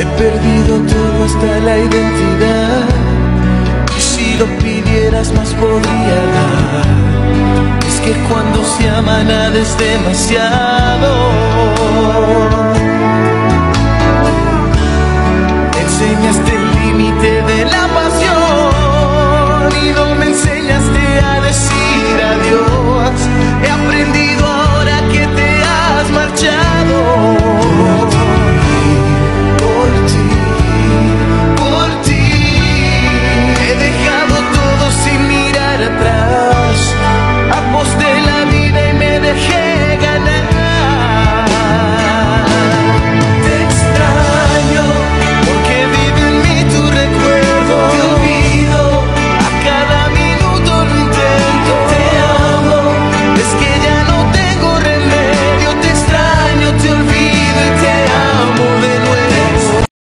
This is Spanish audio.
He perdido todo hasta la identidad. Y si lo pidieras más podría dar. Es que cuando se ama nada es demasiado. Enseñaste